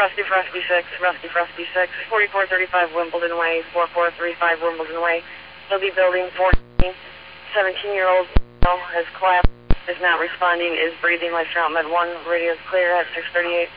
Rusty Frosty 6, Rusty Frosty 6, 4435 Wimbledon Way, 4435 Wimbledon Way. He'll be building 14. 17-year-old has collapsed, is not responding, is breathing Life Trout Med 1. radio is clear at 638.